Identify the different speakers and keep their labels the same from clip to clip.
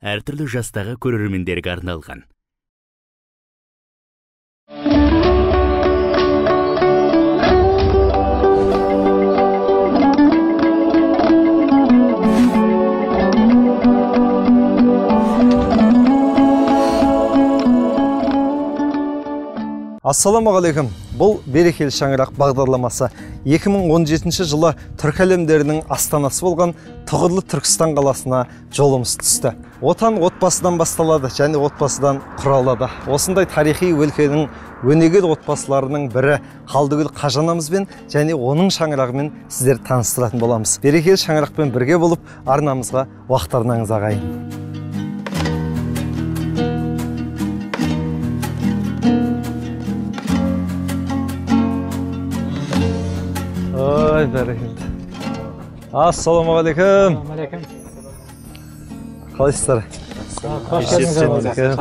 Speaker 1: әртүрлі жастағы көрермендерге арналған.
Speaker 2: Ассалаумағалейкум. Бұл берекелі шаңырақ бағдарламасы. 2017 жылы түркі әлемдерінің астанасы болған тұғырлы түркістан қаласына жолымыз түсті. Отан отбасыдан басталады және отбасыдан құралады. Осындай тарихи өлкенің өнегер отбасыларының бірі қалдыгүл қажанамызбен және оның шаңырағымен сіздерді таныстыратын боламыз. Берекелі шаңырақпен бірге болып арнамызға уақыттарыңыз ағайын. Ой бәрекелді ассалаумағалейкум
Speaker 3: алейкум
Speaker 2: қалайсыздар
Speaker 3: қош келдіңіздер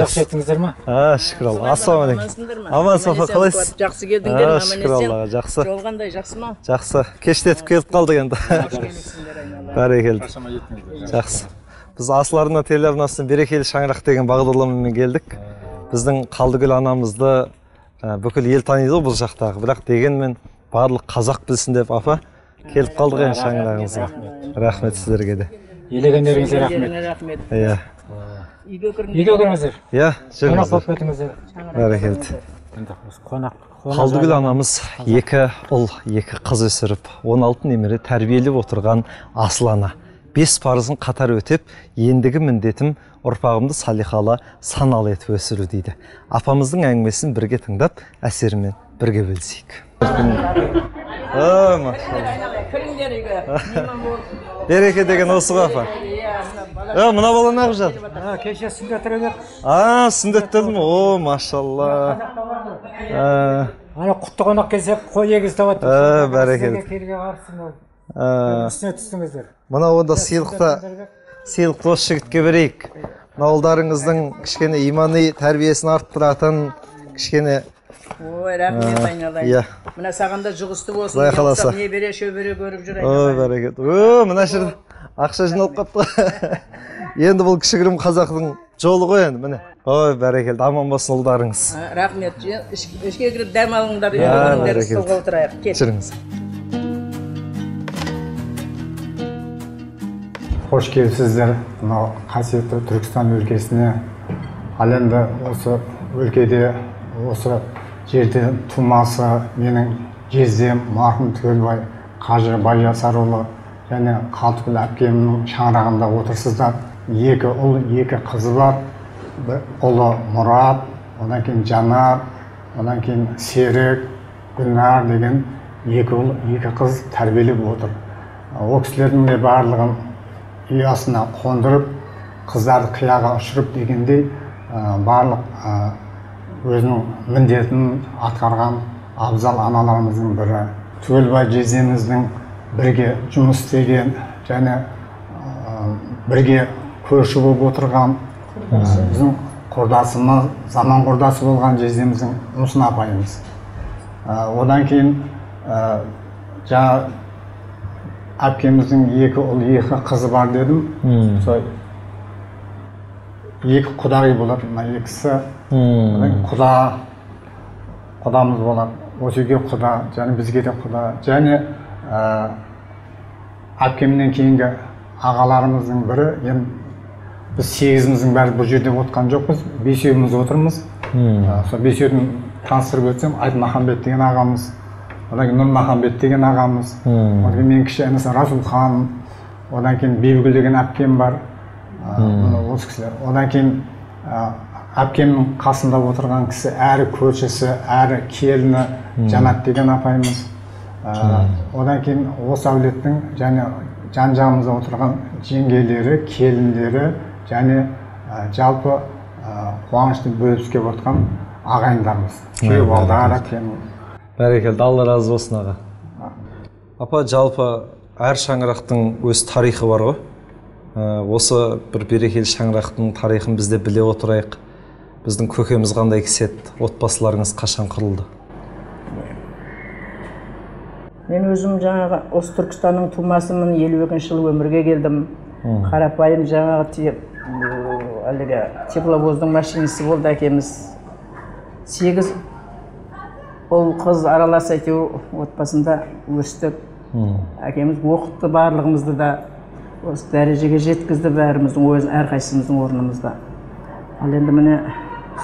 Speaker 3: жақсы еттіңіздер ма
Speaker 2: а шүкір алла ассалаумағалейкум аман сафа қалайсыз
Speaker 4: жақсы келдіңдер
Speaker 2: шүкір аллаға жақсы
Speaker 4: жол қандай жақсы ма
Speaker 2: жақсы кештетіп келіп қалдық енді бәрекелді жақсы біз асыл арна телеарнасының берекелі шаңырақ деген бағдарламамен келдік біздің қалдыгүл анамызды бүкіл ел таниды ғой бұл жақтағы бірақ дегенмен барлық қазақ білсін деп апа. Келіп қалдық енді шаңырағыңызға рахмет. Сіздерге де.
Speaker 3: Елегендеріңізге рахмет.
Speaker 4: рахмет.
Speaker 2: Иә.
Speaker 4: Үйге кіріңіз
Speaker 3: үйге кіріңіздер.
Speaker 2: Иә
Speaker 3: қонақ болып кетіңіздер.
Speaker 2: Бәрекелді.
Speaker 3: Қонақ
Speaker 2: қалдыгүл анамыз екі ұл екі қыз өсіріп 16 немере тәрбиелеп отырған асыл ана. Бес парызын қатар өтеп ендігі міндетім ұрпағымды салиқалы саналы етіп өсіру дейді. Апамыздың әңгімесін бірге тыңдап әсерімен бірге бөлісейік машалла
Speaker 4: кіріңдер үйге
Speaker 2: береке деген осы ғой апа
Speaker 4: иә мына бала
Speaker 2: е мына бала неғып жатыр
Speaker 3: кеше сүндет еді
Speaker 2: а сүндеттелді ме о машалла ә,
Speaker 3: ана құтты қонақ келсе қой егіз табады
Speaker 2: Ә, бәрекелді.
Speaker 3: келге қарсы
Speaker 2: ә,
Speaker 3: үстіне түстіңіздер
Speaker 2: мына онда сыйлықты сыйлықты осы жігітке берейік мына ұлдарыңыздың кішкене имани тәрбиесін арттыратын кішкене
Speaker 4: ой рахмет айналайын
Speaker 2: иә
Speaker 4: мына саған да жұғысты болсын
Speaker 2: Құдай қаласа.
Speaker 4: не бере шөбере көріп жүр
Speaker 2: ой бәрекелді о мына жерде ақша жиналып қалыпты енді бұл кішігірім қазақтың жолы ғой енді міне ой бәрекелді аман болсын ұлдарыңыз
Speaker 4: рахмет ішке кіріп дәм алыңдар
Speaker 2: бәрекелді.
Speaker 4: столға отырайық кел
Speaker 2: жүріңіз
Speaker 5: қош келіпсіздер мынау қасиетті түркістан өлкесіне ал енді осы өлкеде осы жерде тумасы менің жездем марқұм төлбай қажы байжасарұлы және қалтыкүл әпкемнің шаңырағында отырсыздар. Екі ұл екі қызы бар бір ұлы мұрат одан кейін жанар одан кейін серік гүлнар деген екі ұл екі қыз тәрбиелеп отыр. Ол кісілердің де барлығын үй астына қондырып қыздарды қияға ұшырып дегендей барлық өзінің міндетін атқарған абзал аналарымыздың бірі түгелбай жездеміздің бірге жұмыс істеген және ә, бірге көрші болып отырған ә, біздің құрдасымыз заман құрдасы болған жездеміздің мұсына апайымыз. Ә, одан кейін ә, жаңа әпкеміздің екі ұл екі қызы бар дедім. Сол екі құдағи болады мына екісі одан құда құдамыз болады осы үйге құда және бізге де құда және ә, әпкемнен кейінгі ағаларымыздың бірі енді біз сегізіміздің бәрі бұл жерде отырған жоқпыз бесеуіміз отырмыз Ә, сол бесеудің таныстырып өтсем айтмахамбет деген ағамыз одан кейін нұрмахамбет деген ағамыз одан кейін менің кіші інісі расулхан одан кейін бибігүл деген әпкем бар осы кісілер одан кейін әпкемнің қасында отырған кісі әрі көршісі әрі келіні жанат деген апайымыз. Ә, одан кейін осы әулеттің және жан жағымызда отырған жеңгелері келіндері және ә, жалпы ә, қуанышты бөлісіп келіп отырған ағайындарымыз. Күйеу балдар
Speaker 2: бәрекелді. алла разы болсын аға. Апа жалпы әр шаңырақтың өз тарихы бар ғой. Ә, осы бір берекелі шаңырақтың тарихын біз де біле отырайық. Біздің көкеміз қандай кісі еді? Отбасыларыңыз қашан құрылды?
Speaker 4: Мен өзім жаңағы осы түркістанның тумасымын елу екінші жылы өмірге келдім. Қарапайым жаңағы те- әлгі тепловоздың машинисі болды әкеміз. Сегіз ұл қыз аралас әйтеуір отбасында өстік. Әкеміз оқытты барлығымызды да осы дәрежеге жеткізді бәріміздің өз әрқайсымыздың орнымызда. Ал енді міне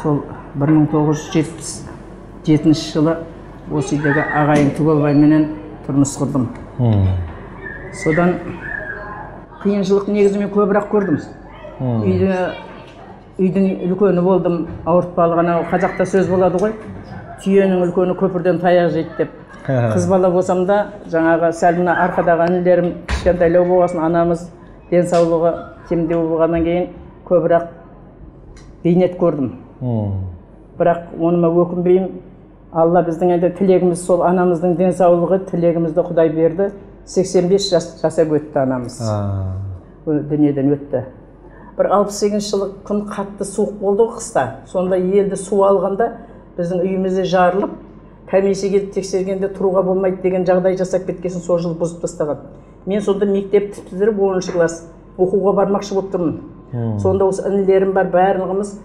Speaker 4: сол 1977 жылы осы үйдегі ағайын түгелбайменен тұрмыс құрдым. Содан қиыншылық негізі мен көбірек көрдім. Үйде үйдің үлкені болдым ауыртпалық анау қазақта сөз болады ғой. Түйенің үлкені көпірден таяқ жейді деп. Қыз бала болсам да жаңағы сәл мына арқадағы інілерім кішкентайлау болғасын анамыз денсаулығы кемдеу болғаннан кейін көбірек бейнет көрдім. Бірақ оныма өкінбеймін алла біздің енді тілегіміз сол анамыздың денсаулығы тілегімізді құдай берді. 85 жас жасап өтті анамыз. Дүниеден өтті. Бір алпыс сегізінші жылы күн қатты суық болды ғой қыста. Сонда елді су алғанда біздің үйімізде жарылып комиссия келіп тексергенде тұруға болмайды деген жағдай жасап кеткесін сол жылы бұзып тастаған. Мен сонда мектеп бітіріп оныншы класс оқуға бармақшы болып тұрмын. Сонда осы інілерім бар барлығымыз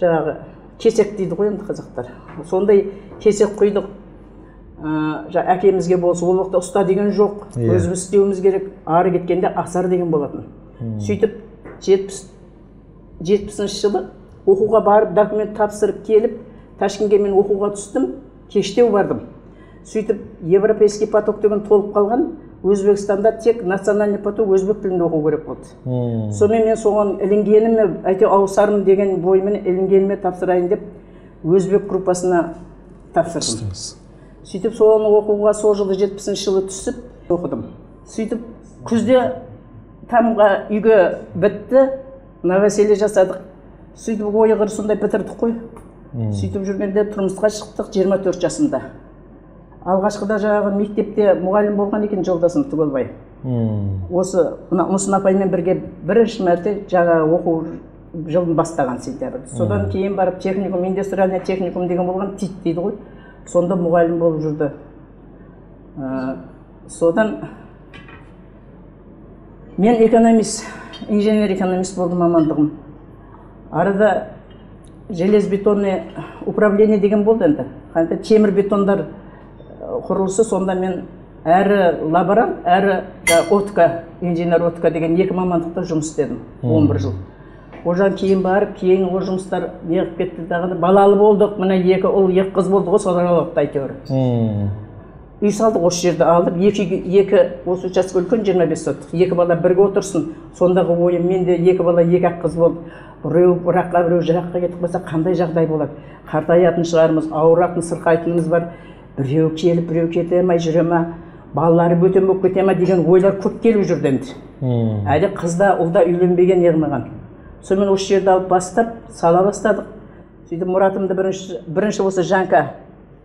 Speaker 4: жаңағы кесек дейді ғой енді қазақтар сондай кесек құйдық ә, жа- әкемізге болса ол уақытта ұста деген жоқ өзіміз істеуіміз керек ары кеткенде асар деген болатын. Сөйтіп жетпіс жетпісінші жылы оқуға барып документ тапсырып келіп ташкентке мен оқуға түстім кештеу бардым. Сөйтіп европейский поток деген толып қалған өзбекстанда тек национальный поток өзбек тілінде оқу керек болды. Сонымен мен соған ілінгеніме әйтеуір ауысармын деген боймен ілінгеніме тапсырайын деп өзбек группасына тапсырдым. Сөйтіп соны оқуға сол жылы жетпісінші жылы түсіп оқыдым. Сөйтіп күзде тамға үйге бітті новоселье жасадық. Сөйтіп ойы сондай бітірдік қой. Сөйтіп жүргенде тұрмысқа шықтық 24 жасымда. Алғашқыда жаңағы мектепте мұғалім болған екен жолдасым түгелбай. Осы мына мұсын апаймен бірге бірінші мәрте жаңағы оқу жылын бастаған сентябрь. Содан кейін барып техникум индустриальный техникум деген болған тит дейді ғой. Сонда мұғалім болып жүрді. Ә, содан мен экономист инженер экономист болдым мамандығым. Арада железобетонный управление деген болды енді. Қандай темір бетондар құрылысы сонда мен әрі лаборант әрі отка инженер отка деген екі мамандықта жұмыс істедім 11 жыл. Одан кейін барып кейін ол жұмыстар неғып кетті дағы балалы болдық. Мына екі ұл екі қыз болды ғой сол аралықта әйтеуір. Үй салдық осы жерді алып екі үйге екі осы участок үлкен 25 соттық. Екі бала бірге отырсын. Сондағы ойым менде екі бала екі ақ қыз болды біреу біраққа біреу жыраққа кетіп қалса қандай жағдай болады? Қартаятын шығармыз ауыратын сырқайтынымыз бар. Біреу келіп біреу кете ма жүре ма? Балалары бөтен болып кете ма деген ойлар көп келіп жүрді енді әлі қыз да ұл да үйленбеген неғылмаған? Сонымен осы жерді алып бастап сала бастадық. Сөйтіп мұратымды бірінші бірінші осы жанка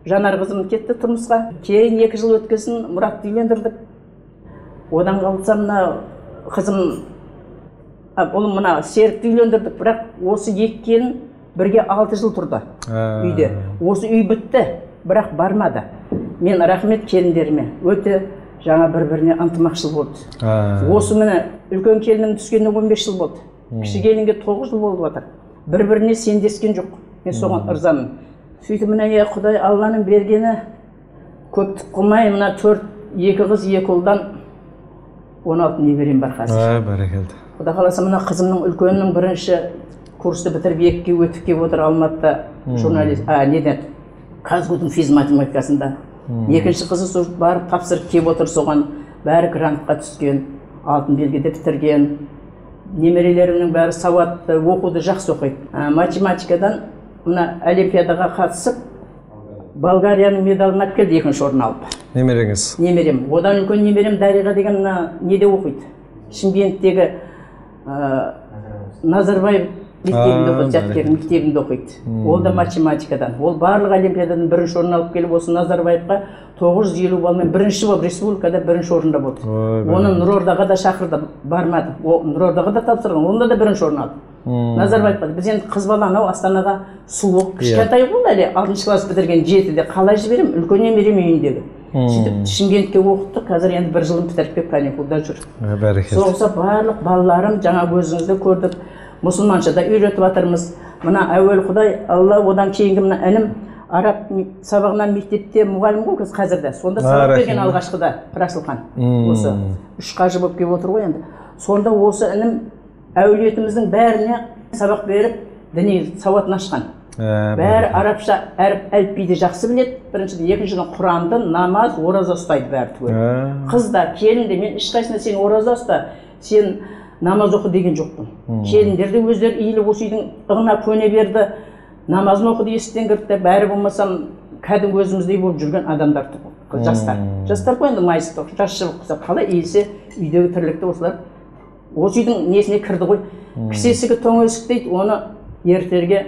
Speaker 4: жанар қызым кетті тұрмысқа. Кейін екі жыл өткесін мұратты үйлендірдік. Одан қалса мына қызым ұлым мына серікті үйлендірдік. Бірақ осы екі келін бірге алты жыл тұрды үйде. Осы үй бітті. Бірақ бармады. Мен рахмет келіндеріме. Өте жаңа бір біріне ынтымақшыл болды осы міне үлкен келінім түскеніне 15 жыл болды. Кіші келінге 9 жыл болып жатыр. Бір біріне сендескен жоқ. Мен соған ырзамын. Сөйтіп міне е құдай алланың бергені көптік қылмай мына төрт екі қыз екі ұлдан он алты немерем бар қазір
Speaker 2: бәрекелді.
Speaker 4: Құдай қаласа мына қызымның үлкенінің бірінші курсты бітіріп екіге өтіп келіп отыр алматыда журналист а неден казгудың физматематикасында. Екінші қызы сол барып тапсырып келіп отыр соған. Бәрі грантқа түскен алтын белгіде бітірген. Немерелерімнің бәрі сауатты оқуды жақсы оқиды. А, математикадан мына олимпиадаға қатысып болгарияның медалын алып келді екінші орын алып.
Speaker 2: Немереңіз?
Speaker 4: Немерем. Одан үлкен немерем дариға деген мына неде оқиды? Шымкенттегі ә, назарбаев мектебінде оқиды мектебінде оқиды ол да математикадан. Ол барлық олимпиададан бірінші орын алып келіп осы назарбаевқа тоғыз жүз елу балмен бірінші болып республикада бірінші орында болды. Оны нұрордаға да шақырды бармады. Нұрордаға да тапсырған онда да бірінші орын алды. Назарбаевқа біз енді қыз бала анау астанаға суық кішкентай ғой әлі. Алтыншы класс бітірген жетіде қалай жіберемін үлкен немерем үйіндегі. Сөйтіп шымкентке оқытты қазір енді бір жылын бітіріп келіп каникулда жүр.
Speaker 2: Бәрекелді.
Speaker 4: Соғыса барлық балаларым жаңа өзіңізді көрдік. Мұсылманша да үйретіп жатырмыз мына әуел құдай алла одан кейінгі мына інім араб сабағынан мектепте мұғалім ғой қазір- қазір де. Сонда сабақ берген алғашқыда расылхан. Осы үш қажы болып келіп отыр ғой енді. Сонда осы інім әулетіміздің бәріне сабақ беріп діни сауатын ашқан.
Speaker 2: Ә,
Speaker 4: бәрі арабша әріп әліпбиді жақсы біледі. Біріншіден екіншіден құранды намаз ораза ұстайды бәрі түгел.
Speaker 2: Ә,
Speaker 4: қыз да келін де мен ешқайсысына сен ораза ұста сен намаз оқы деген жоқпын. Келіндер де өздері иіліп осы үйдің ығына көне берді намазын оқыды есіктен кірді бәрі болмасам кәдімгі өзіміздей болып жүрген адамдар жастар. Жастар ғой енді майысып жас жігіт болса қалай иілсе үйдегі тірлікті осылар. Осы үйдің несіне кірді ғой. Кісі есігі тоң есік дейді оны ертерге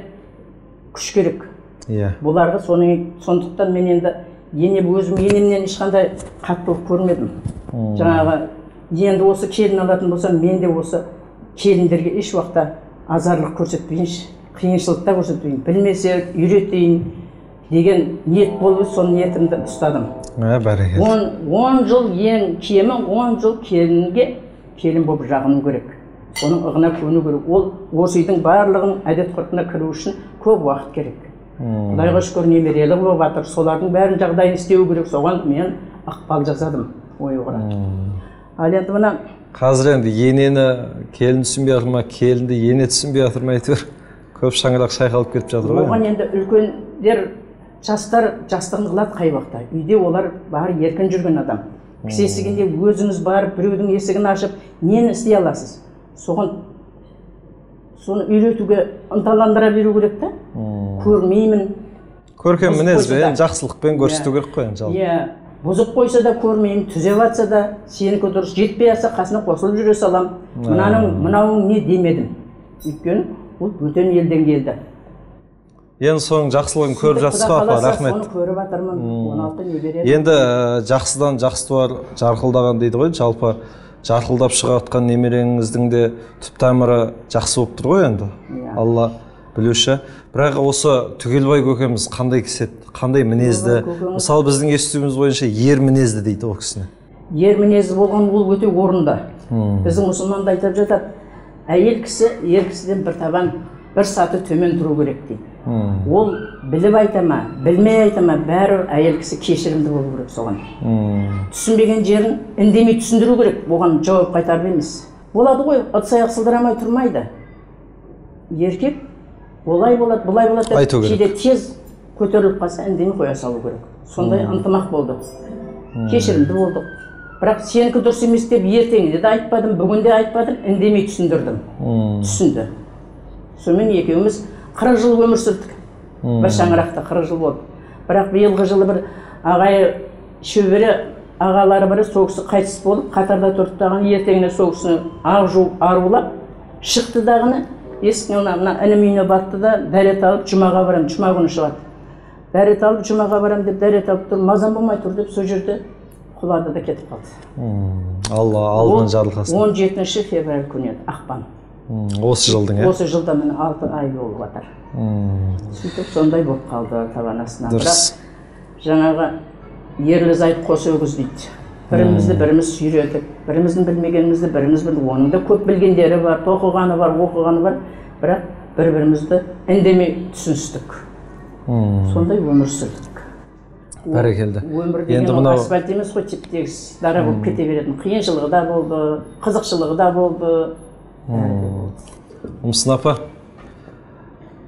Speaker 4: күш керек.
Speaker 2: Иә.
Speaker 4: Бұларға соның сондықтан мен енді ене өзім енемнен ешқандай қаттылық көрмедім. Жаңағы енді осы келін алатын болсам мен де осы келіндерге еш уақытта азарлық көрсетпейінші қиыншылық та көрсетпейін. Білмесе үйретейін деген ниет болып сол ниетімді ұстадым.
Speaker 2: Ә, бәрекелді.
Speaker 4: Он, он жыл ең кемі он жыл келінге келін болып жағыну керек. Соның ығына көну керек. Ол осы үйдің барлығын әдет ғұрпына кіру үшін көп уақыт керек. Құдайға шүкір немерелі болып жатыр солардың бәрін жағдайын істеу керек. Соған мен ықпал жасадым. Ой ал енді мына
Speaker 2: қазір енді енені келін түсінбей жатыр ма келінді ене түсінбей жатыр ма әйтеуір. Көп шаңырақ шайқалып кетіп жатыр ғой
Speaker 4: оған енді. үлкендер жастар жастығын қылады қай уақытта. Үйде олар бары еркін жүрген адам. Кісі өзіңіз барып біреудің есігін ашып нені істей аласыз? Соған соны үйретуге ынталандыра беру керек та? Көрмеймін.
Speaker 2: Көркем мінезбен жақсылықпен көрсету
Speaker 4: Иә.
Speaker 2: керек қой енді жалпы.
Speaker 4: Иә. Бұзық қойса да көрмеймін түзеп жатса да сенікі дұрыс жетпей жатса қасына қосылып жүре саламын мынаның мынауың не демедім. Өйткені ол бөтен елден келді.
Speaker 2: Енді соның жақсылығын көріп жатсыз ғой апа? рахмет.
Speaker 4: соны көріп жатырмын он алты немере
Speaker 2: енді ә, жақсыдан жақсы туар жарқылдаған дейді ғой. Жалпы жарқылдап шығып жатқан немереңіздің де түп тамыры жақсы болып тұр ғой енді.
Speaker 4: Иә.
Speaker 2: алла білуші. бірақ осы түгелбай көкеміз қандай кісі еді қандай мінезді? Мысалы біздің естуіміз бойынша ер мінезді дейді ол кісіні.
Speaker 4: Ер мінезі болған ол өте орынды. Біздің мұсылманда айтып жатады әйел кісі ер кісіден бір табан бір саты төмен тұру керек дейді. Ол біліп айта ма білмей айта ма бәрібір әйел кісі кешірімді болу керек соған. Түсінбеген жерін үндемей түсіндіру керек оған жауап қайтарып емес. Болады ғой ыдыс аяқ сылдырамай тұрмайды. Еркек олай болады былай болады деп
Speaker 2: Айту керек.
Speaker 4: кейде тез көтеріліп қалса үндемей қоя салу керек. Сондай ынтымақ болды кешірімді болдық. Бірақ сенікі дұрыс емес деп ертеңінде де айтпадым бүгін де айтпадым үндемей түсіндірдім. Түсінді. Сонымен екеуміз қырық жыл өмір сүрдік. Бір шаңырақта қырық жыл болды. Бірақ биылғы жылы бір ағайы шөбере ағалары бірі сол кісі қайтыс болып қатарда тұрды ертеңіне сол кісіні ақ жуып арулап шықты дағыны. Есіктің алдына мына інім үйіне барды да дәрет алып жұмаға барамын жұма күні шығады. Дәрет алып жұмаға барамын деп дәрет алып тұр мазам болмай тұр деп сол жерде құлады да кетіп қалды.
Speaker 2: Алла алдынан жарылқасын
Speaker 4: он жетінші февраль күні еді ақпан.
Speaker 2: Осы жылдың иә
Speaker 4: осы жылда міне алты ай болып жатыр сөйтіп сондай болып қалды табан астынан
Speaker 2: дұрыс.
Speaker 4: Бірақ жаңағы ерлі зайып қос өгіз дейді. Бірімізді біріміз сүйредік біріміздің білмегенімізді біріміз білдік оның да көп білгендері бар тоқығаны бар оқығаны бар бірақ бір бірімізді үндемей түсіністік сондай өмір сүрдік
Speaker 2: бәрекелді
Speaker 4: өмір
Speaker 2: Енді
Speaker 4: деген ол
Speaker 2: мынау-
Speaker 4: асфальт емес қой теп тегіс дара болып кете беретін қиыншылығы да болды қызықшылығы да болды бәрі де болды.
Speaker 2: ұмсын апа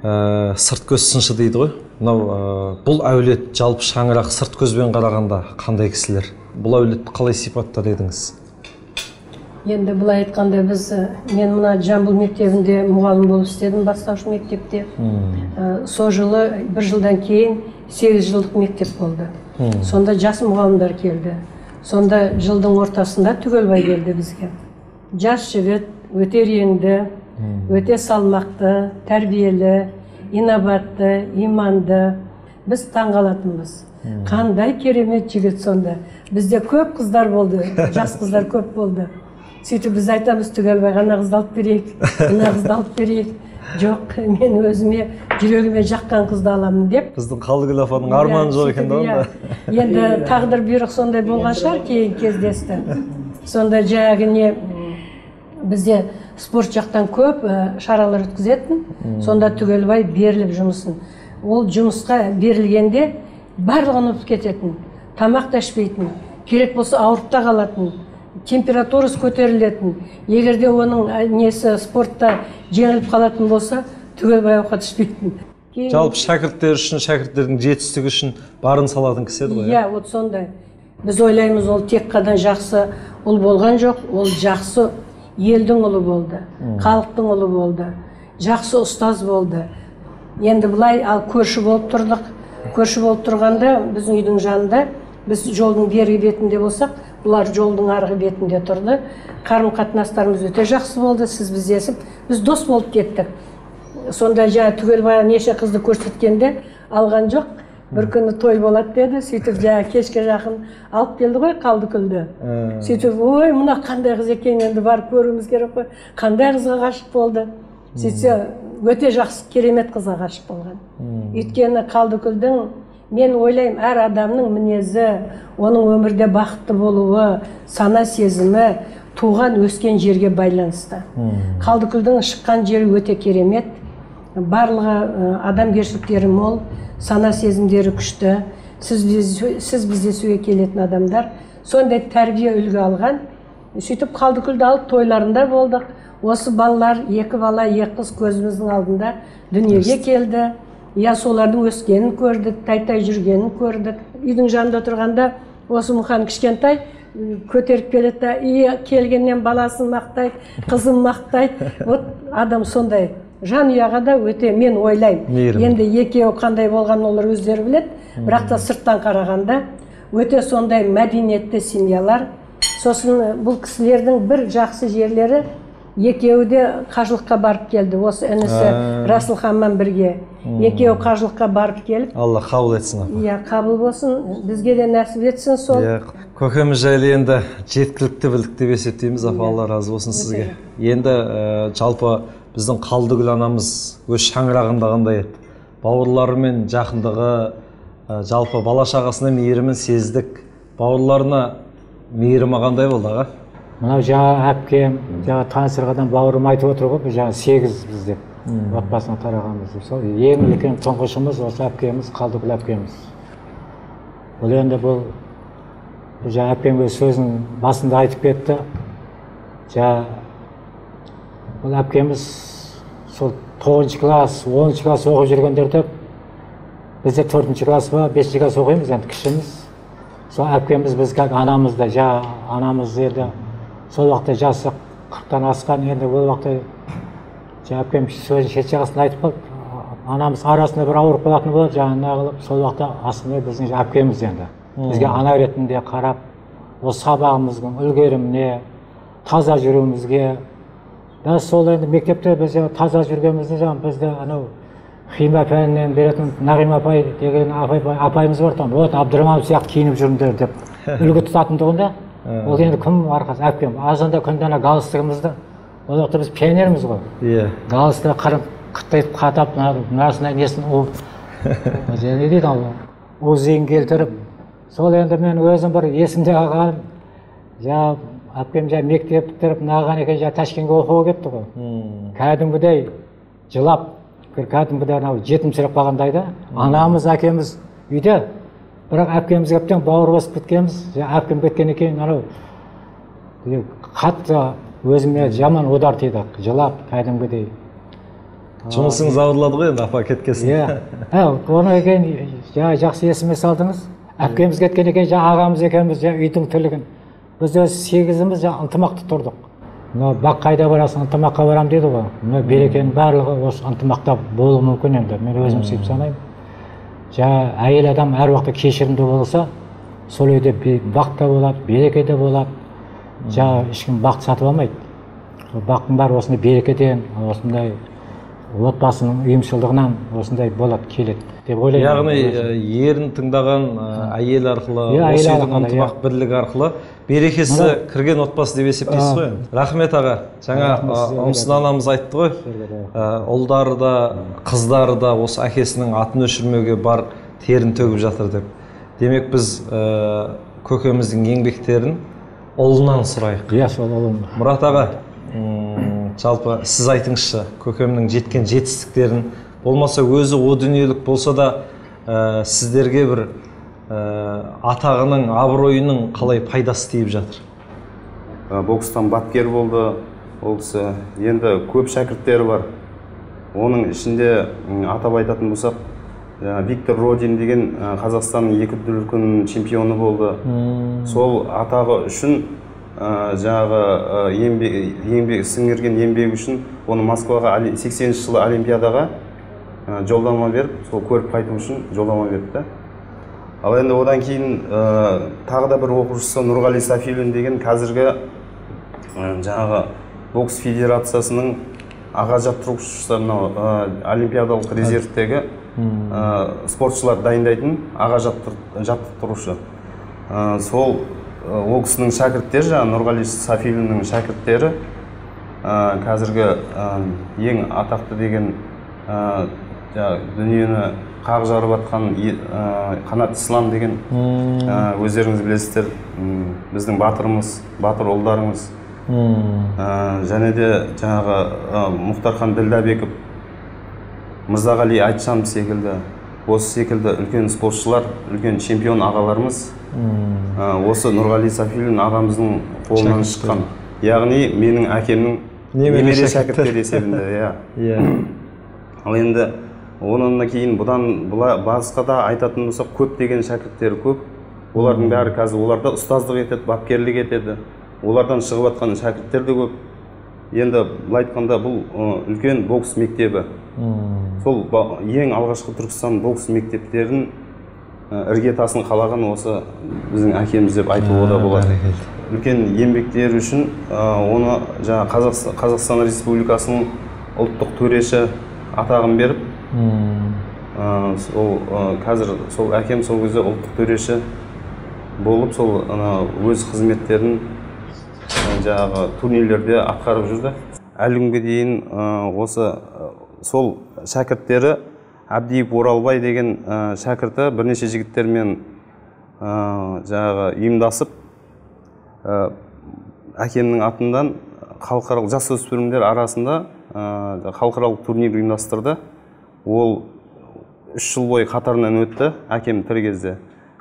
Speaker 2: ә, сырт көз сыншы дейді ғой. Мынау ә, бұл әулет жалпы шаңырақ сырт көзбен қарағанда қандай кісілер? Бұл әулетті қалай сипаттар едіңіз
Speaker 6: енді былай айтқанда біз мен мына жамбыл мектебінде мұғалім болып істедім бастауыш мектепте. Э, сол жылы бір жылдан кейін сегіз жылдық мектеп болды. Сонда жас мұғалімдер келді. Сонда жылдың ортасында түгелбай келді бізге. Жас жігіт өте реңді өте салмақты тәрбиелі инабатты иманды біз таңғалатынбыз қандай керемет жігіт сонда. Бізде көп қыздар болды жас қыздар көп болды. Сөйтіп біз айтамыз түгелбай ана қызды алып берейік мына қызды алып берейік жоқ мен өзіме жүрегіме жаққан қызды аламын деп.
Speaker 2: Біздің қалдыкүл апаның арманы жоқ екен да
Speaker 6: Иә,
Speaker 2: онда.
Speaker 6: иә. енді тағдыр бұйрық сондай болған шығар кейін кездесті. Сонда жаңағы не бізде спорт жақтан көп ә, шаралар өткізетін. Сонда түгелбай беріліп жұмысын. Ол жұмысқа берілгенде барлығын ұмытып кететін тамақ та ішпейтін керек болса ауырып та қалатын температурасы көтерілетін. Егер де оның ә, несі спортта жеңіліп қалатын болса түгелбай ауқат ішпейтін Кейін-
Speaker 2: жалпы шәкірттер үшін шәкірттердің жетістігі үшін барын салатын кісі еді ғой
Speaker 6: иә вот сондай. Біз ойлаймыз ол тек қана жақсы ұл болған жоқ ол жақсы елдің ұлы болды халықтың ұлы болды жақсы ұстаз болды. Енді былай ал көрші болып тұрдық. Көрші болып тұрғанда біздің үйдің жанында біз жолдың бергі бетінде болсақ бұлар жолдың арғы бетінде тұрды. Қарым қатынастарымыз өте жақсы болды сіз біздесіп біз дос болып кеттік. Сонда жаңа түгелбай неше қызды көрсеткенде алған жоқ. бір күні той болады деді сөйтіп жаңа кешке жақын алып келді ғой қалдыкүлді сөйтіп ой мына қандай қыз екен енді барып көруіміз керек қой қандай қызға ғашық болды? Сөйтсе өте жақсы керемет қызға ғашық болған. Өйткені қалдыкүлдің мен ойлаймын әр адамның мінезі оның өмірде бақытты болуы сана сезімі туған өскен жерге байланысты. Қалдыкүлдің шыққан жері өте керемет. Барлығы адамгершіліктері мол сана сезімдері күшті. Сіз, сіз біздесуге келетін адамдар. Сондай тәрбие үлгі алған. Сөйтіп қалдыкүлді алып тойларында болдық. Осы балалар екі бала екі қыз көзіміздің алдында дүниеге келді. Иә солардың өскенін көрдік тай тай жүргенін көрдік. Үйдің жанында тұрғанда осы мұқан кішкентай көтеріп келеді да и келгеннен баласын мақтайды қызын мақтайды вот адам сондай жанұяға да өте мен ойлаймын.
Speaker 2: Мейірім.
Speaker 6: енді екеуі қандай болғанын олар өздері біледі. Бірақ та сырттан қарағанда өте сондай мәдениетті семьялар. Сосын бұл кісілердің бір жақсы жерлері екеуі де қажылыққа барып келді. Осы інісі расылханмен бірге. Екеуі қажылыққа барып келіп
Speaker 2: алла қабыл етсін апа.
Speaker 6: иә қабыл болсын бізге де нәсіп етсін сол.
Speaker 2: Иә көкеміз жайлы енді жеткілікті білдік деп есептейміз апа. Алла разы болсын сізге. Енді ә, жалпы біздің қалдыкүл анамыз өз шаңырағында қандай еді? Бауырларымен жақындығы ә, жалпы бала шағасына мейірімін сездік. Бауырларына мейірімі қандай болды аға.
Speaker 3: Мынау жаңа әпкем жаңа таныстырғандан бауырым айтып отыр ғой біз жаңа сегіз біз деп. Отбасына тарағанбыз деп. Сол ең үлкен тұңғышымыз осы әпкеміз қалдыкүл әпкеміз. Бұл енді бұл жаңа әпкем өз сөзінің басында айтып кетті. Жаңа бұл әпкеміз сол тоғызыншы класс оныншы класс оқып жүргендерде бізде төртінші класс па бесінші класс оқимыз енді кішіміз. Сол әпкеміз біз как анамызды жаңа анамыз енді сол уақытта жасы қырықтан асқан енді ол уақытта жаңа әпкем сөзінің шет жағасында айтып қалды анамыз арасында бір ауырып қалатын болады жаңағы неғылып сол уақытта астында біздің әпкеміз енді. Бізге ана ретінде қарап осы сабағымыздың үлгеріміне таза жүруімізге да сол енді мектепте біз таза жүргенімізде жаңағы бізді анау химия пәнінен беретін нағима апай деген апай, апайымыз бар там вот абдыраманов сияқты киініп жүріңдер деп үлгі тұтатын тұғын да ол енді кім арқасы? Әпкем азанда күнде ана галстугымызды ол уақытта біз пионерміз ғой.
Speaker 2: Иә.
Speaker 3: Галстугы қырып қытайтып қатап мына- мынасына несін у не дейді анау уызын келтіріп сол енді мен өзім бір есімде қалғаным жаңағы әпкем жаңағы мектеп бітіріп мынаған екен жаңағы ташкентке оқуға кетті ғой. Кәдімгідей жылап кәдімгідей анау жетім сұрап қалғандай да анамыз әкеміз үйде бірақ әпкемізге әбден бауыр басып кеткенбіз. Әпкем кеткеннен кейін анау. Қатты өзіме жаман удар тиді. Жылап кәдімгідей.
Speaker 2: Жұмысыңыз ауырлады ғой енді апа кеткесін.
Speaker 3: Иә. Одан кейін жаңа жақсы есіме салдыңыз. Әпкеміз кеткеннен кейін жаңа ағамыз екеуміз жаңа үйдің тірлігін. Біз өзі сегізіміз жаңа ынтымақты тұрдық. Мына бақ қайда барасың ынтымаққа барамын дейді ғой. Мына берекенің барлығы осы ынтымақта болуы мүмкін енді. Мен өзім сөйтіп санаймын. Жаңа әйел адам әр уақытта кешірімді болса сол үйде бақ та болады береке де болады. Жаңа ешкім бақыт сатып алмайды. Бақтың бәрі осындай берекеден осындай отбасының ұйымшылдығынан осындай болады келеді деп ойлаймын.
Speaker 2: Яғни ерін тыңдаған әйел арқылы
Speaker 3: Иә,
Speaker 2: осы үйдің ынтымақ
Speaker 3: иә.
Speaker 2: бірлік арқылы берекесі кірген отбасы деп есептейсіз ғой енді. Рахмет аға. Жаңа ұмсын анамыз айтты ғой. Ұлдары да қыздары да осы әкесінің атын өшірмеуге бар терін төгіп жатыр деп. Демек біз көкеміздің еңбектерін ұлынан сұрайық.
Speaker 3: Иә сол ұлым
Speaker 2: мұрат аға жалпы сіз айтыңызшы көкемнің жеткен жетістіктерін. Болмаса өзі о дүниелік болса да ә, сіздерге бір ә, атағының абыройының қалай пайдасы тиіп жатыр?
Speaker 7: Ә, бокстан бапкер болды ол кісі. Енді көп шәкірттері бар. Оның ішінде атап айтатын болсақ виктор родин деген қазақстанның екі дүркін чемпионы болды. Сол атағы үшін жаңағы ә, еңбек, еңбек сіңірген еңбегі үшін оны москваға 80 жылы олимпиадаға ә, жолдама беріп сол көріп қайту үшін жолдама берді да. Ал енді одан кейін ә, тағы да бір оқушысы нұрғали сафилин деген қазіргі ә, жаңағы бокс федерациясының аға жаттықтырушысы мынау ә, олимпиадалық резервтегі ә, спортшылар дайындайтын аға жаттықтыр- жаттықтырушы. Ә, сол ол кісінің шәкірттері жаңағы нұрғали сафилиннің шәкірттері ә, қазіргі ә, ең атақты деген ә, жаңағы дүниені қақ жарып жатқан ә, қанат ислам деген ә, өздеріңіз білесіздер. Біздің батырымыз батыр ұлдарымыз. Ә, және де жаңағы ә, мұхтархан ділдәбеков мырзағали айтжанов секілді осы секілді үлкен спортшылар үлкен чемпион ағаларымыз. Осы нұрғали сафилин ағамыздың қолынан шыққан. Яғни менің әкемнің
Speaker 2: Немере шәкірттер.
Speaker 7: шәкірттері есебінде иә.
Speaker 2: Иә.
Speaker 7: Ал енді онан кейін бұдан бұла, басқа да айтатын болсақ көптеген шәкірттері көп. Олардың бәрі қазір оларда ұстаздық етеді бапкерлік етеді. Олардан шығып жатқан шәкірттер де көп. Енді былай айтқанда бұл үлкен бокс мектебі. Сол ең алғашқы түркістан бокс мектептерін іргетасын қалаған осы біздің әкеміз деп айтуға да болады. үлкен еңбектері үшін ы, оны жаңа қазақстан, қазақстан республикасының ұлттық төреші атағын беріп сол қазір сол әкем сол кезде ұлттық төреші болып сол ана өз қызметтерін жаңағы турнирлерде атқарып жүрді. Әлі күнге дейін осы сол шәкірттері әбдиев оралбай деген ы, шәкірті бірнеше жігіттермен ы, жаңағы ұйымдасып ы, әкемнің атынан халықаралық жасөспірімдер арасында халықаралық турнир ұйымдастырды. Ол үш жыл бойы қатарынан өтті әкем тірі кезде.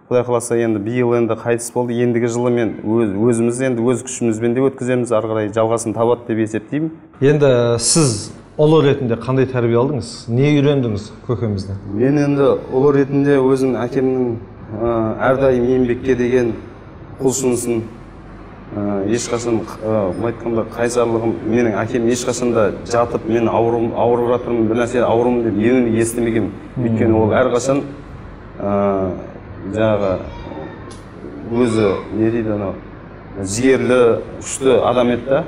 Speaker 7: Құдай қаласа енді биыл енді қайтыс болды. Ендігі жылы мен өз, өзіміз енді өз күшімізбен де өткіземіз. Ары қарай жалғасын табады деп есептеймін.
Speaker 2: Енді сіз ұлы ретінде қандай тәрбие алдыңыз? Не үйрендіңіз көкемізден
Speaker 7: мен енді ұлы ретінде өзім әкемнің ә, әрдайым еңбекке деген құлшынысын ә, ешқашан ә, былай айтқанда қайсарлығым менің әкем ешқашан да жатып мен ауырым, ауырып жатырмын бір нәрсе ауырмын деп емін естімегенмін өйткені ол әрқашан ә, жаңағы өзі не дейді анау жігерлі күшті адам еді да.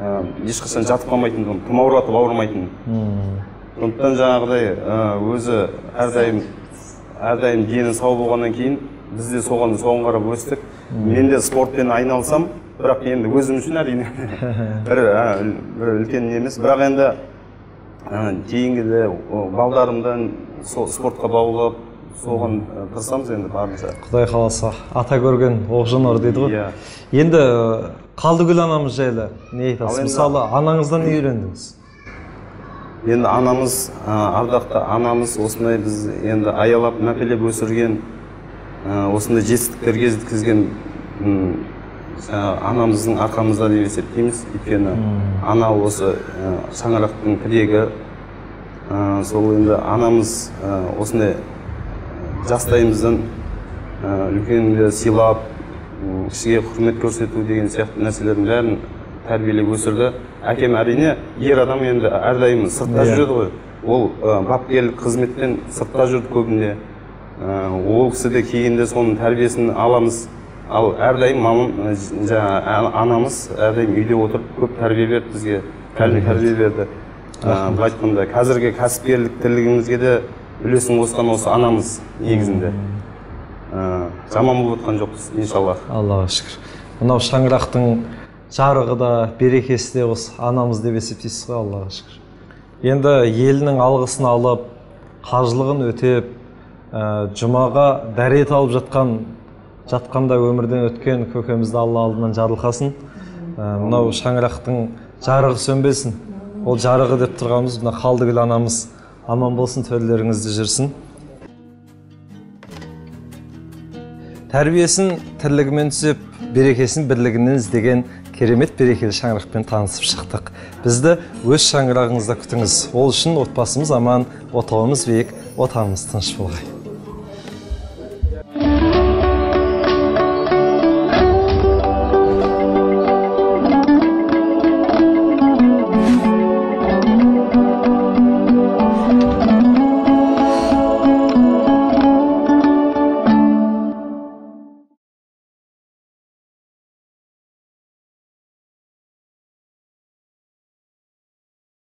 Speaker 7: Ә, ешқашан жатып қалмайтын тұғын тым ауыратып ауырмайтын. Сондықтан жаңағыдай ә, өзі әрдайым әрдайым дені сау болғаннан кейін біз де соған соған қарап өстік. Мен де спортпен айналысам бірақ енді өзім үшін әрине бір, бір үлкен не емес. Бірақ енді кейінгіде о, балдарымды сол спортқа баулып соған ә, тырысамыз енді барынша.
Speaker 2: Құдай қаласа ата көрген оқ жонар дейді ғой.
Speaker 7: Иә.
Speaker 2: енді қалдыгүл анамыз жайлы не айтасыз мысалы анаңыздан не үйрендіңіз
Speaker 7: енді анамыз ардақты анамыз осындай біз енді аялап мәпелеп өсірген осындай жетістіктерге жеткізген анамыздың арқамызда деп есептейміз өйткені ана осы шаңырақтың тірегі сол енді анамыз осындай жастайымыздан үлкенді сыйлап м, кішіге құрмет көрсету деген сияқты нәрселердің бәрін тәрбиелеп өсірді. Әкем әрине ер адам енді әрдайым сыртта жүреді ғой. Ол ә, бапкерлік қызметпен сыртта жүрді көбінде. Ә, ол кісі де кейінде соның тәрбиесін аламыз. Ал әрдайым мамам жаңағы анамыз әрдайым үйде отырып көп тәрбие берді бізге. Тәрбие берді. Ә, былай айтқанда қазіргі кәсіпкерлік тірлігімізге де үлесін қосқан осы анамыз негізінде. Жаман болып жатқан жоқпыз иншаллах
Speaker 2: аллаға шүкір. Мынау шаңырақтың жарығы да берекесі де осы анамыз деп есептейсіз ғой аллаға шүкір. Енді елінің алғысын алып қажылығын өтеп ә, жұмаға дәрет алып жатқан жатқанда өмірден өткен көкемізді алла алдынан жарылқасын. Ә, мынау шаңырақтың жарығы сөнбесін. Ол жарығы деп тұрғанымыз мына қалдыгүл анамыз аман болсын төрлеріңізде жүрсін тәрбиесін тірлігімен түсіп берекесін бірлігінен іздеген керемет берекелі шаңырақпен танысып шықтық. Бізді өз шаңырағыңызда күтіңіз. Ол үшін отбасымыз аман отауымыз биік отанымыз тыныш болғай.